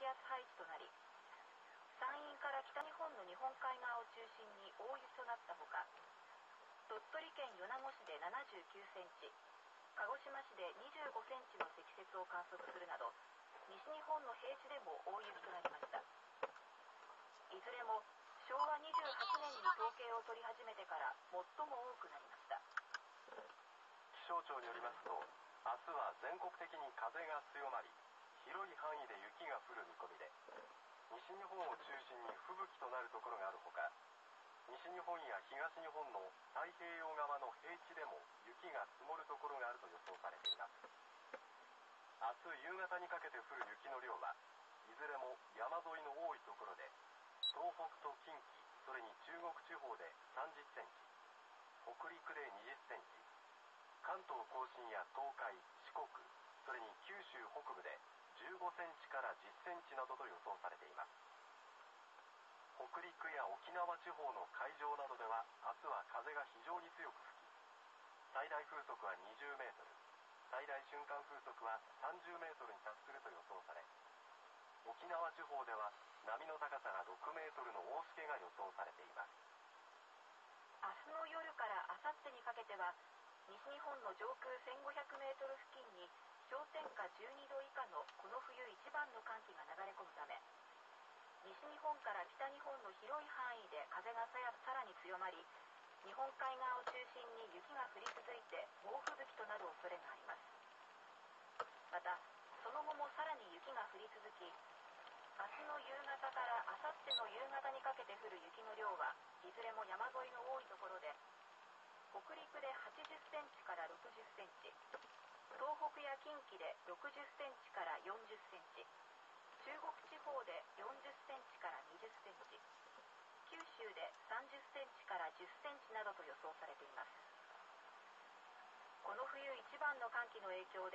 気圧配置となり山陰から北日本の日本海側を中心に大雪となったほか鳥取県米子市で79センチ鹿児島市で25センチの積雪を観測するなど西日本の平地でも大雪となりました。いずれも昭和28年に統計を取り始めてから最も多くなりました。気象庁によりますと明日は全国的に風が強まり広い範囲で雪が降る見込みで西日本を中心に吹雪となるところがあるほか西日本や東日本の太平洋側の平地でも雪が積もるところがあると予想されています。明日夕方にかけて降る雪の量はいずれも山沿いの多いところで東北と近畿それに中国地方で30センチ北陸で20センチ関東甲信や東海四国それに九州北部で15センチから10センチなどと予想されています。北陸や沖縄地方の海上などでは明日は風が非常に強く吹き最大風速は20メートル最大瞬間風速は30メートルに達すると予想され沖縄地方では波の高さが6メートルの大しけが予想されています。明日の夜から明後日にかけては西日本の上空1500メートル付近に氷点下12度以下のこの冬一番の寒気が流れ込むため西日本から北日本の広い範囲で風がさやさらに強まり日本海側を中心に雪が降り続いて猛吹雪となる恐れがあります。またその後もさらに雪が降り続き明日の夕方から明後日の夕方にかけて降る雪の量はいずれも山沿いの多いところで北陸で80センチから60センチ東北や近畿で60センチから40センチ中国地方で40センチから20センチ九州で30センチから10センチなどと予想されています。この冬一番の寒気の影響で